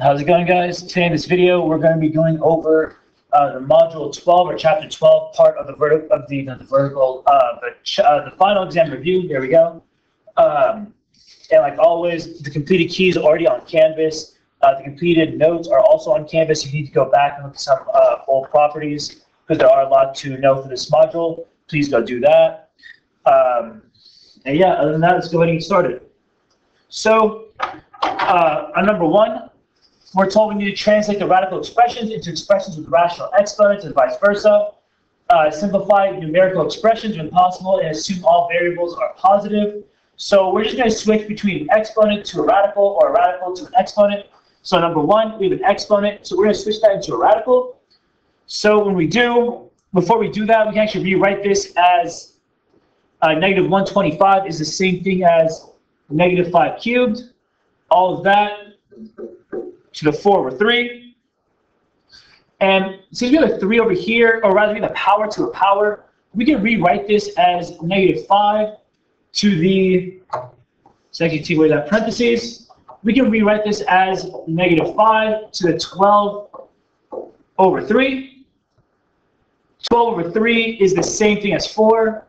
How's it going, guys? Today in this video, we're going to be going over uh, the module 12 or chapter 12 part of the vertical of the, the vertical uh, the, uh, the final exam review. There we go. Um, and like always, the completed keys are already on Canvas. Uh, the completed notes are also on Canvas. You need to go back and look at some uh, old properties because there are a lot to know for this module. Please go do that. Um, and yeah, other than that, let's go ahead and get started. So, uh, on number one, we're told we need to translate the radical expressions into expressions with rational exponents and vice versa. Uh, simplify numerical expressions when possible and assume all variables are positive. So we're just going to switch between exponent to a radical or a radical to an exponent. So number one, we have an exponent, so we're going to switch that into a radical. So when we do, before we do that, we can actually rewrite this as uh, negative 125 is the same thing as negative 5 cubed. All of that to the 4 over 3. And since we have a 3 over here, or rather we have a power to a power, we can rewrite this as negative 5 to the, so I can take away that parentheses. We can rewrite this as negative 5 to the 12 over 3. 12 over 3 is the same thing as 4.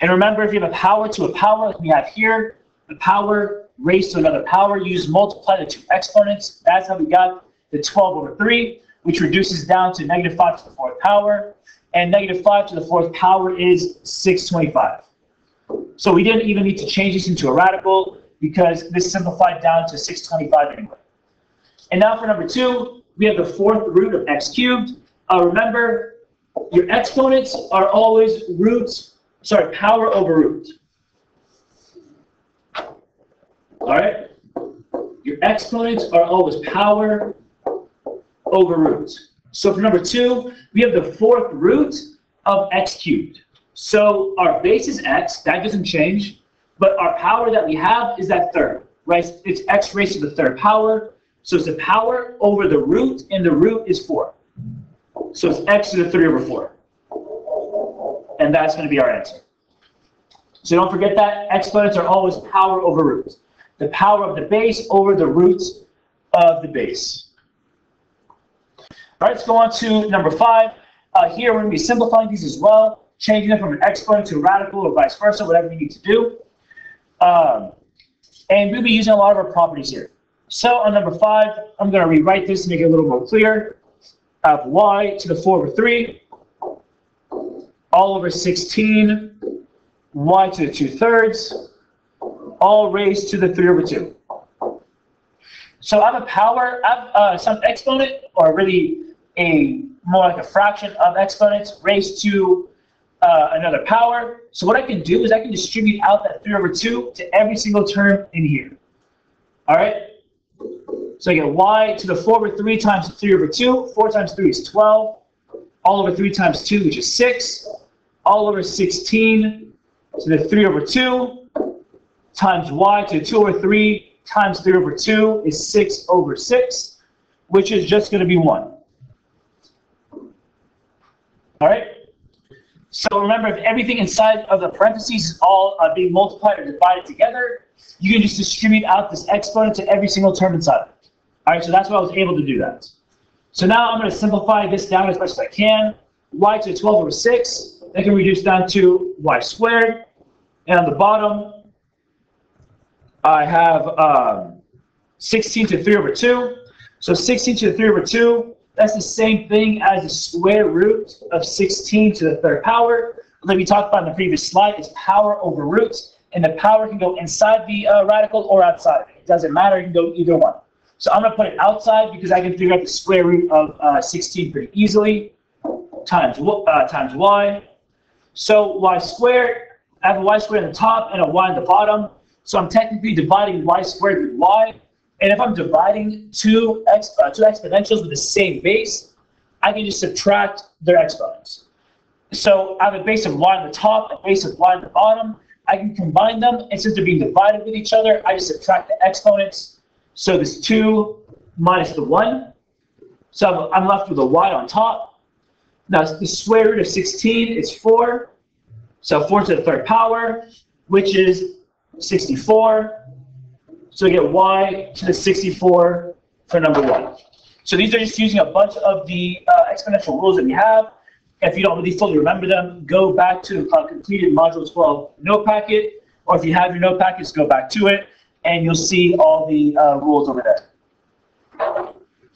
And remember, if you have a power to a power like we have here, the power raised to another power, just multiply the two exponents. That's how we got the 12 over 3, which reduces down to negative 5 to the fourth power. And negative 5 to the fourth power is 625. So we didn't even need to change this into a radical because this simplified down to 625 anyway. And now for number two, we have the fourth root of x cubed. Uh, remember, your exponents are always roots, sorry, power over root. All right? Your exponents are always power over root. So for number two, we have the fourth root of x cubed. So our base is x, that doesn't change, but our power that we have is that third, right? It's x raised to the third power. So it's the power over the root, and the root is 4. So it's x to the 3 over 4. And that's going to be our answer. So don't forget that exponents are always power over root. The power of the base over the roots of the base. All right, let's go on to number 5. Uh, here we're going to be simplifying these as well changing them from an exponent to a radical or vice versa, whatever you need to do. Um, and we'll be using a lot of our properties here. So on number five, I'm going to rewrite this to make it a little more clear. Have y to the 4 over 3, all over 16, y to the 2 thirds, all raised to the 3 over 2. So I have a power, I have uh, some exponent, or really a more like a fraction of exponents raised to uh, another power. So what I can do is I can distribute out that 3 over 2 to every single term in here. All right? So I get y to the 4 over 3 times 3 over 2. 4 times 3 is 12. All over 3 times 2, which is 6. All over 16 to the 3 over 2 times y to the 2 over 3 times 3 over 2 is 6 over 6, which is just going to be 1. All right? So remember, if everything inside of the parentheses is all uh, being multiplied or divided together, you can just distribute out this exponent to every single term inside of it. All right, so that's why I was able to do that. So now I'm going to simplify this down as much as I can. y to the 12 over 6, that can reduce down to y squared. And on the bottom, I have um, 16 to 3 over 2. So 16 to the 3 over 2 that's the same thing as the square root of 16 to the third power. Like we talked about in the previous slide, it's power over roots, and the power can go inside the uh, radical or outside it. Doesn't matter, it can go either one. So I'm going to put it outside because I can figure out the square root of uh, 16 pretty easily, times, uh, times y. So y squared, I have a y squared on the top and a y on the bottom. So I'm technically dividing y squared with y. And if I'm dividing two, ex, uh, two exponentials with the same base, I can just subtract their exponents. So I have a base of y on the top, a base of y on the bottom. I can combine them, and since they're being divided with each other, I just subtract the exponents. So this 2 minus the 1. So I'm left with a y on top. Now the square root of 16 is 4. So 4 to the third power, which is 64. So we get y to the 64 for number one. So these are just using a bunch of the uh, exponential rules that we have. If you don't really fully remember them, go back to a completed Module 12 note packet, or if you have your note packets, go back to it, and you'll see all the uh, rules over there.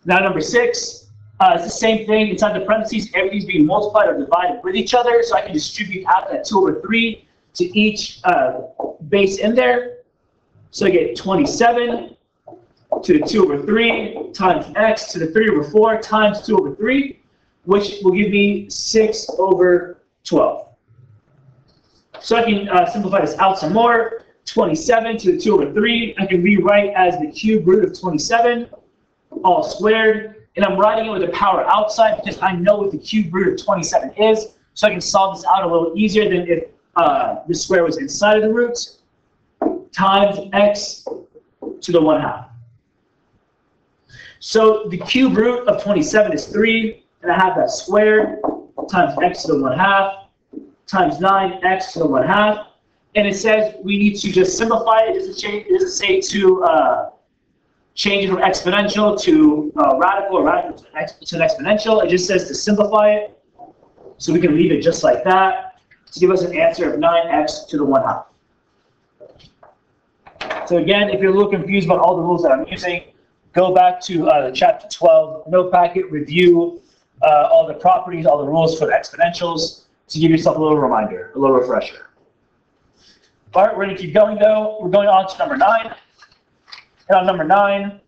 Now number six, uh, it's the same thing. Inside the parentheses, everything's being multiplied or divided with each other, so I can distribute out that 2 over 3 to each uh, base in there. So I get 27 to the 2 over 3 times x to the 3 over 4 times 2 over 3, which will give me 6 over 12. So I can uh, simplify this out some more. 27 to the 2 over 3, I can rewrite as the cube root of 27, all squared. And I'm writing it with the power outside because I know what the cube root of 27 is. So I can solve this out a little easier than if uh, the square was inside of the roots. Times x to the 1 half. So the cube root of 27 is 3, and I have that squared times x to the 1 half times 9x to the 1 half. And it says we need to just simplify it. It doesn't, change, it doesn't say to uh, change it from exponential to uh, radical or radical to an exponential. It just says to simplify it. So we can leave it just like that to give us an answer of 9x to the 1 half. So again, if you're a little confused about all the rules that I'm using, go back to uh, chapter 12 note packet, review uh, all the properties, all the rules for the exponentials to give yourself a little reminder, a little refresher. All right, we're going to keep going though. We're going on to number nine. And on number nine,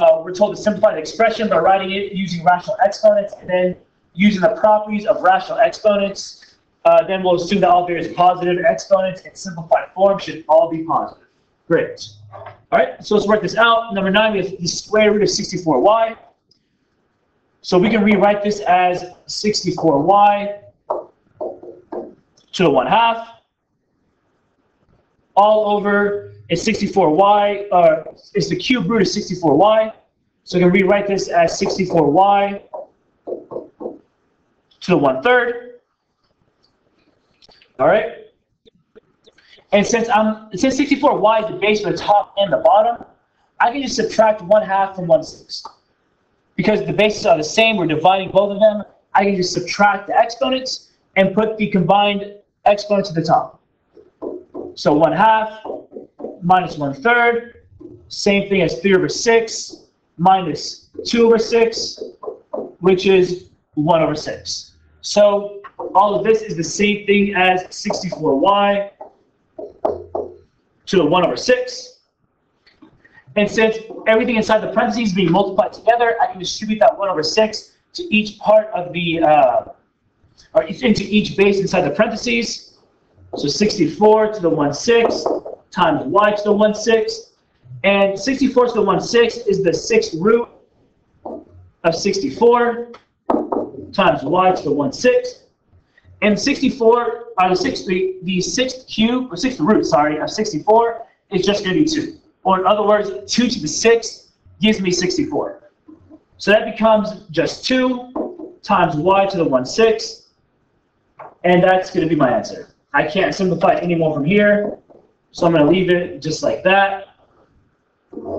uh, we're told to simplify the expression by writing it using rational exponents and then using the properties of rational exponents. Uh, then we'll assume that all various positive exponents in simplified form should all be positive. Great. All right, so let's work this out. Number nine, we have the square root of 64y. So we can rewrite this as 64y to the 1 half all over is 64y, uh, is the cube root of 64y. So I can rewrite this as 64y to the 1 third. All right. And since I'm since 64y is the base for the top and the bottom, I can just subtract 1 half from 1 sixth. Because the bases are the same, we're dividing both of them, I can just subtract the exponents and put the combined exponent to the top. So 1 half minus 1 third, same thing as 3 over 6 minus 2 over 6, which is 1 over 6. So all of this is the same thing as 64y to the 1 over 6. And since everything inside the parentheses is being multiplied together, I can distribute that 1 over 6 to each part of the, uh, or into each base inside the parentheses. So 64 to the 1 6 times y to the 1 6. And 64 to the 1 6 is the sixth root of 64 times y to the 1 6. And 64, uh, the, sixth, the, the sixth cube, or sixth root, sorry, of 64 is just going to be 2. Or in other words, 2 to the 6th gives me 64. So that becomes just 2 times y to the 1 6. And that's going to be my answer. I can't simplify it anymore from here. So I'm going to leave it just like that.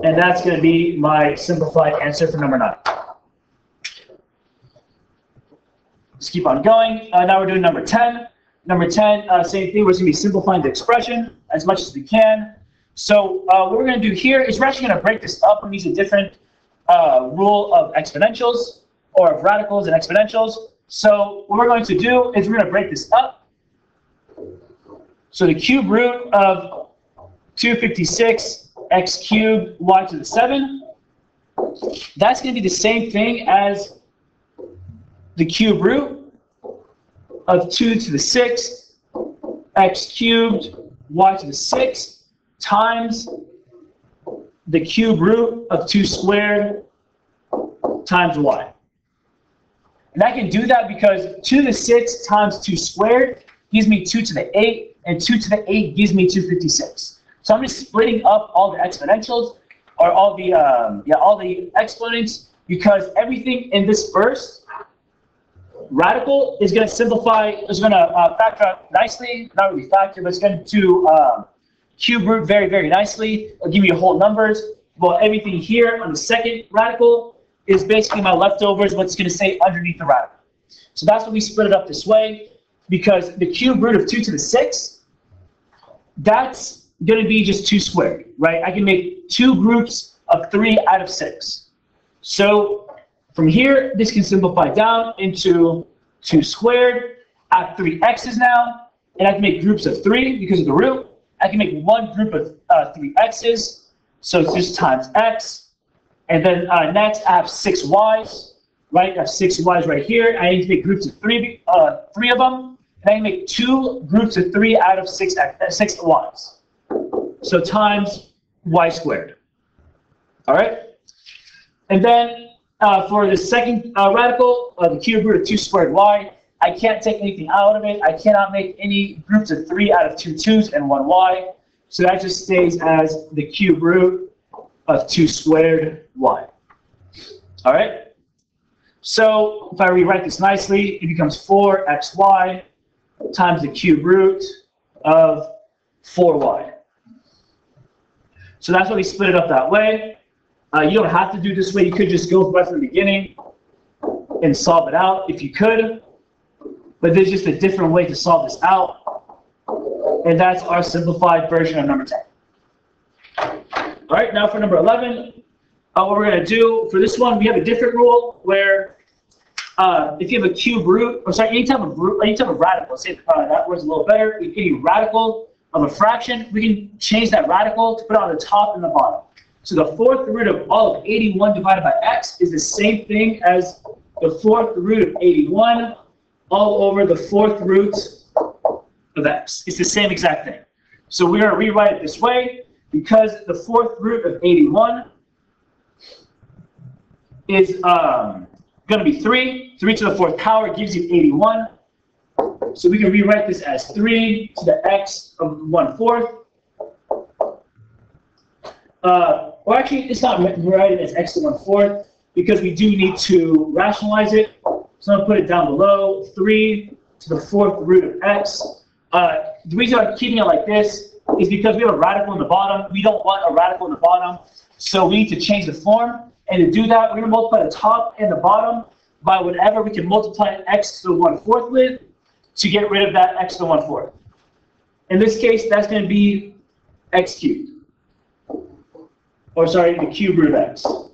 And that's going to be my simplified answer for number 9. Let's keep on going. Uh, now we're doing number 10. Number 10, uh, same thing. We're going to be simplifying the expression as much as we can. So uh, what we're going to do here is we're actually going to break this up and use a different uh, rule of exponentials or of radicals and exponentials. So what we're going to do is we're going to break this up. So the cube root of 256 x cubed y to the 7, that's going to be the same thing as the cube root of 2 to the 6th x cubed y to the 6th times the cube root of 2 squared times y. And I can do that because 2 to the 6 times 2 squared gives me 2 to the 8, and 2 to the 8 gives me 256. So I'm just splitting up all the exponentials, or all the um, yeah all the exponents, because everything in this first radical is going to simplify, is going to uh, factor out nicely, not really factor, but it's going to um, cube root very, very nicely. It'll give you whole numbers. Well, everything here on the second radical is basically my leftovers, what's going to say underneath the radical. So that's why we split it up this way, because the cube root of 2 to the 6, that's going to be just 2 squared, right? I can make two groups of 3 out of 6. So from here, this can simplify down into 2 squared. I have 3 x's now, and I can make groups of 3 because of the root. I can make one group of uh, 3 x's, so it's just times x. And then uh, next, I have 6 y's right? I have six y's right here. I need to make groups of three, uh, three of them. And I can make two groups of three out of six, uh, six y's. So times y squared. All right? And then uh, for the second uh, radical, uh, the cube root of 2 squared y, I can't take anything out of it. I cannot make any groups of 3 out of two 2's and 1 y. So that just stays as the cube root of 2 squared y. All right? So if I rewrite this nicely, it becomes 4xy times the cube root of 4y. So that's why we split it up that way. Uh, you don't have to do this way. You could just go right from the beginning and solve it out if you could. But there's just a different way to solve this out. And that's our simplified version of number 10. All right, now for number 11, uh, what we're going to do for this one, we have a different rule where uh, if you have a cube root, or sorry, any type of root, any type of radical, say uh, that word's a little better, any radical of a fraction, we can change that radical to put it on the top and the bottom. So the fourth root of all of 81 divided by x is the same thing as the fourth root of 81 all over the fourth root of x. It's the same exact thing. So we're going to rewrite it this way because the fourth root of 81 is um, going to be 3. 3 to the fourth power gives you 81. So we can rewrite this as 3 to the x of 1 fourth. Uh, or actually, it's not writing as x to the 1 fourth because we do need to rationalize it. So I'm going to put it down below. 3 to the fourth root of x. Uh, the reason I'm keeping it like this is because we have a radical in the bottom. We don't want a radical in the bottom. So we need to change the form. And to do that, we're going to multiply the top and the bottom by whatever we can multiply x to the 1 fourth with to get rid of that x to the 1 fourth. In this case, that's going to be x cubed. Or sorry, the cube root of x. All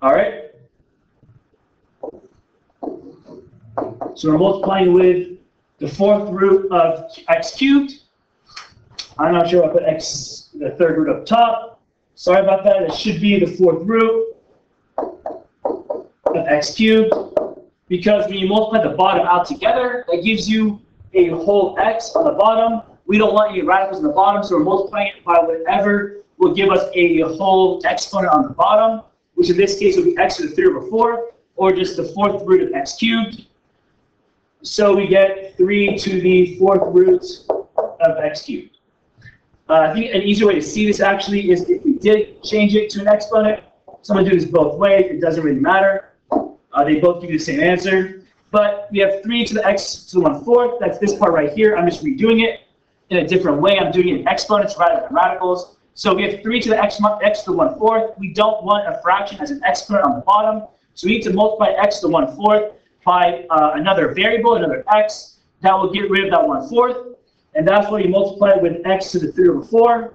right? So we're multiplying with the fourth root of x cubed. I'm not sure I put x, the third root up top. Sorry about that. It should be the fourth root of x cubed. Because when you multiply the bottom out together, that gives you a whole x on the bottom. We don't want any radicals on the bottom, so we're multiplying it by whatever will give us a whole exponent on the bottom, which in this case would be x to the 3 over 4, or just the fourth root of x cubed. So we get 3 to the fourth root of x cubed. Uh, I think an easier way to see this actually is if we did change it to an exponent, someone do this both ways, it doesn't really matter. Uh, they both give you the same answer. But we have 3 to the x to the 1 fourth. That's this part right here. I'm just redoing it in a different way. I'm doing it exponents rather than radicals. So we have 3 to the x, x to the 1 fourth. We don't want a fraction as an exponent on the bottom. So we need to multiply x to the 1 fourth by uh, another variable, another x. That will get rid of that 1 fourth. And that's why you multiply with x to the 3 over 4.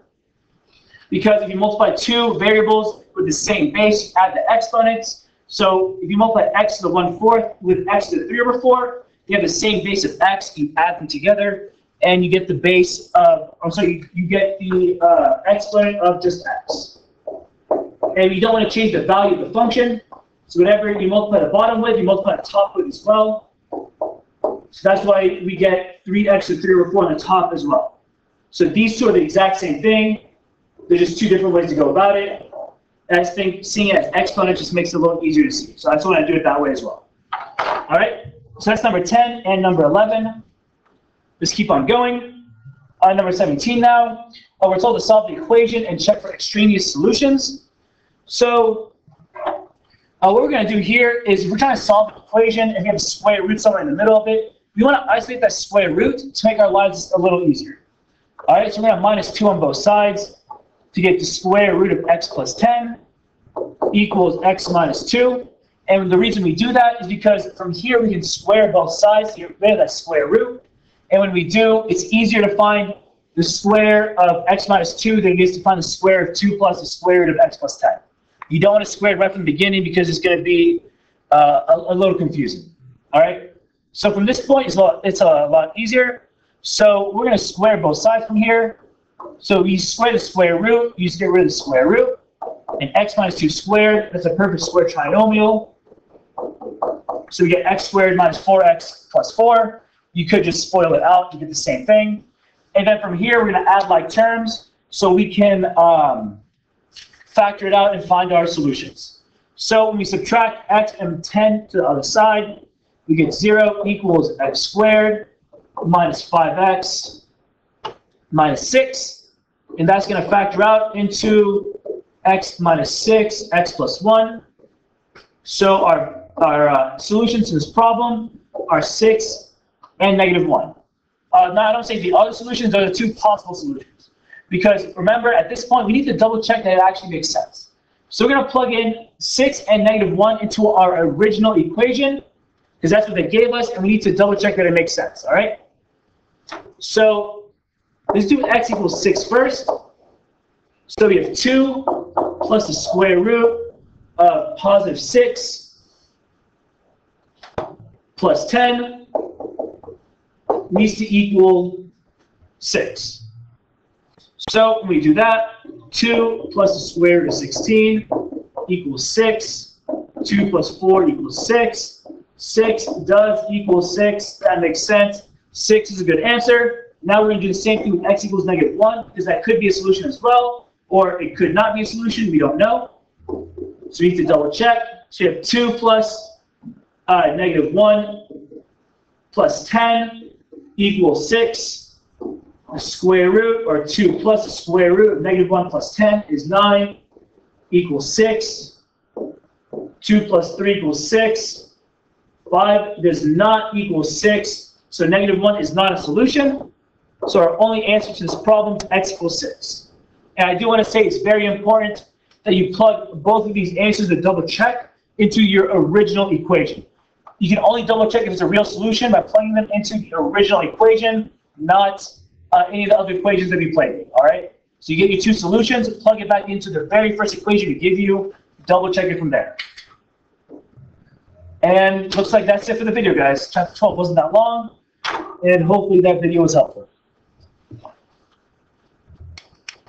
Because if you multiply two variables with the same base, you add the exponents. So if you multiply x to the 1 fourth with x to the 3 over 4, you have the same base of x, you add them together, and you get the base of, I'm sorry, you, you get the uh, exponent of just x. And you don't want to change the value of the function, so whatever you multiply the bottom with, you multiply the top with as well. So that's why we get 3x to 3 over 4 on the top as well. So these two are the exact same thing. There's just two different ways to go about it. And I think seeing it as exponent just makes it a little easier to see. So that's why I do it that way as well. All right, so that's number 10 and number 11. Let's keep on going. Uh, number 17 now. Uh, we're told to solve the equation and check for extraneous solutions. So uh, what we're going to do here is we're trying to solve an equation and we have a square root somewhere in the middle of it. We want to isolate that square root to make our lives a little easier. All right, so we're going to have minus 2 on both sides. to get the square root of x plus 10 equals x minus 2. And the reason we do that is because from here we can square both sides get rid of that square root. And when we do, it's easier to find the square of x minus 2 than it is to find the square of 2 plus the square root of x plus 10. You don't want to square it right from the beginning because it's going to be uh, a, a, little confusing. All right. So from this point, it's a lot, it's a lot easier. So we're going to square both sides from here. So you square the square root, you just get rid of the square root. And x minus 2 squared, that's a perfect square trinomial. So we get x squared minus 4x plus 4. You could just spoil it out to get the same thing. And then from here, we're going to add like terms so we can um, factor it out and find our solutions. So when we subtract x and 10 to the other side, we get 0 equals x squared minus 5x minus 6. And that's going to factor out into x minus 6, x plus 1. So our, our uh, solutions to this problem are 6 and negative 1. Uh, now, I don't say the other solutions, those are two possible solutions. Because remember, at this point, we need to double check that it actually makes sense. So we're going to plug in 6 and negative 1 into our original equation, because that's what they gave us, and we need to double check that it makes sense, all right? So let's do x equals 6 first. So we have 2 plus the square root of positive 6 plus 10 needs to equal 6. So when we do that, 2 plus the square root of 16 equals 6. 2 plus 4 equals 6. 6 does equal 6. That makes sense. 6 is a good answer. Now we're going to do the same thing with x equals negative 1, because that could be a solution as well, or it could not be a solution. We don't know. So we need to double check. So you have 2 plus uh, negative 1 plus 10 equals 6 the square root, or 2 plus the square root of negative 1 plus 10 is 9, equals 6. 2 plus 3 equals 6. 5 does not equal 6, so negative 1 is not a solution. So our only answer to this problem is x equals 6. And I do want to say it's very important that you plug both of these answers to double check into your original equation. You can only double check if it's a real solution by plugging them into the original equation, not uh, any of the other equations that we played all right? So you get your two solutions, plug it back into the very first equation we give you, double check it from there. And looks like that's it for the video, guys. Chapter 12 wasn't that long, and hopefully that video was helpful.